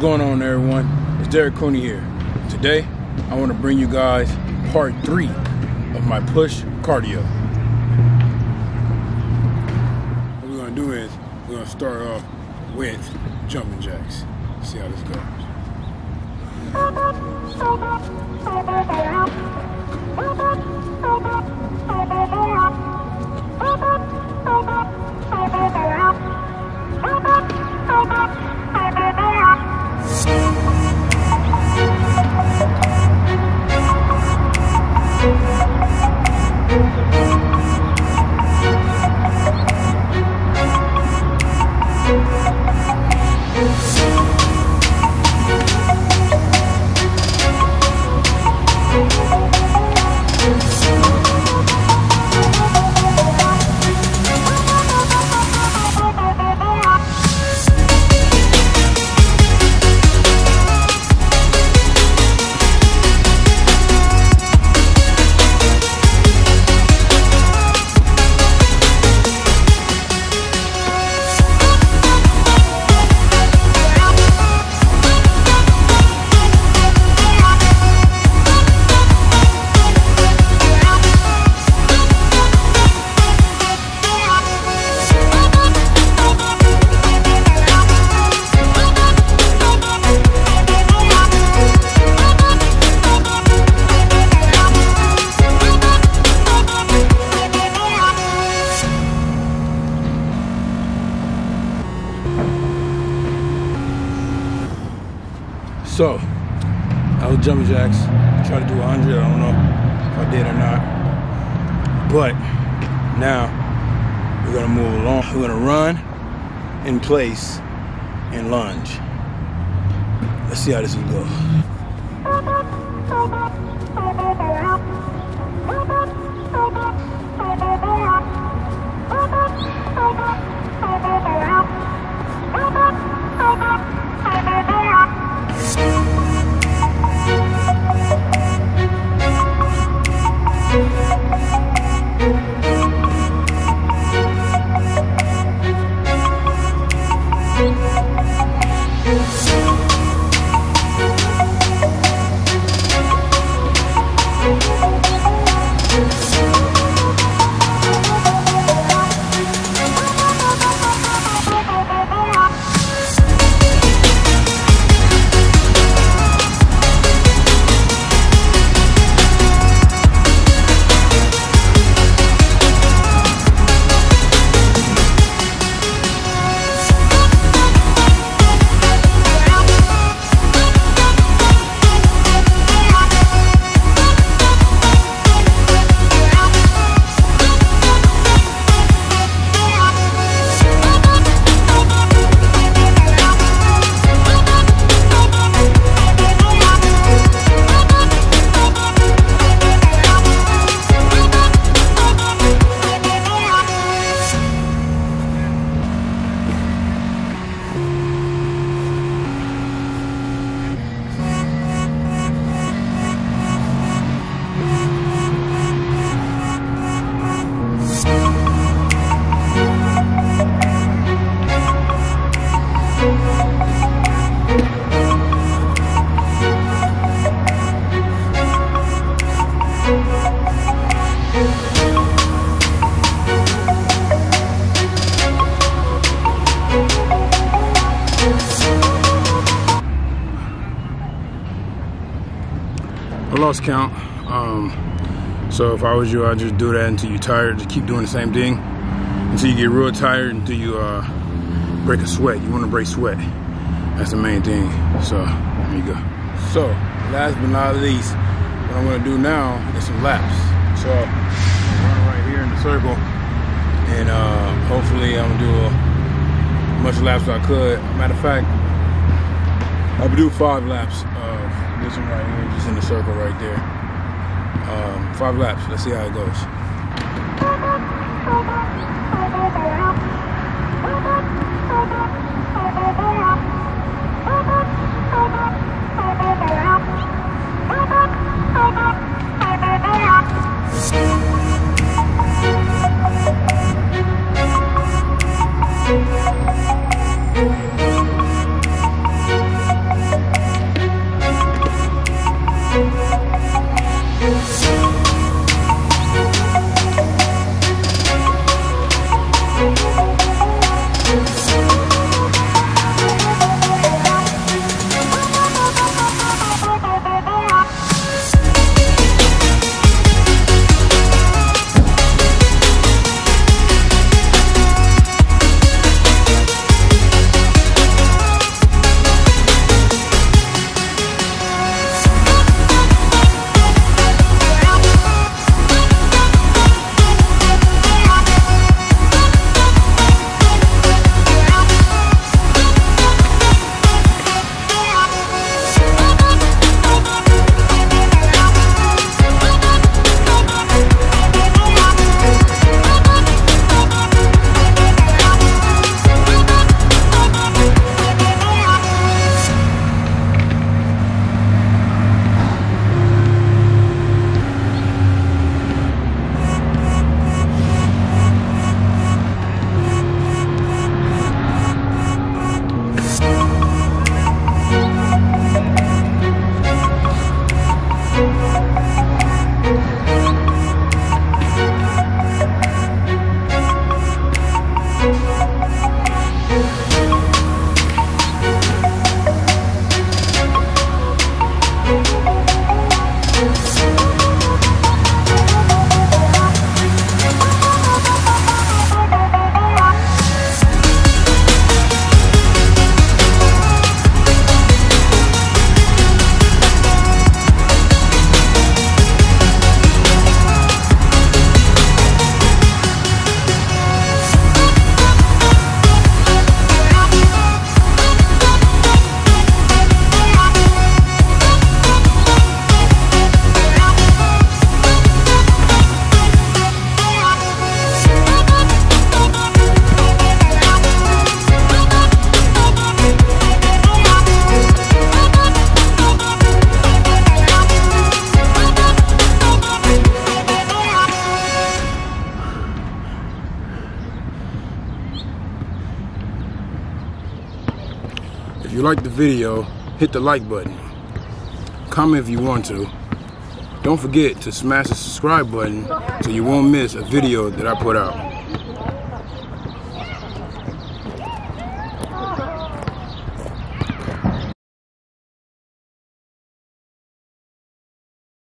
going on, everyone? It's Derrick Cooney here. Today, I want to bring you guys part three of my push cardio. What we're going to do is we're going to start off with jumping jacks. See how this goes. Thank you. So, I was jumping jacks. Try to do 100. I don't know if I did or not. But now we're gonna move along. We're gonna run in place and lunge. Let's see how this will go. Lost count. Um, so if I was you, I'd just do that until you're tired. Just keep doing the same thing until you get real tired, until you uh, break a sweat. You want to break sweat. That's the main thing. So there you go. So last but not least, what I'm gonna do now is some laps. So run right here in the circle, and uh, hopefully I'm gonna do as much laps as I could. Matter of fact, I'll do five laps of this one right here, just in the circle right there. Um, five laps. Let's see how it goes. Like the video, hit the like button. Comment if you want to. Don't forget to smash the subscribe button so you won't miss a video that I put out.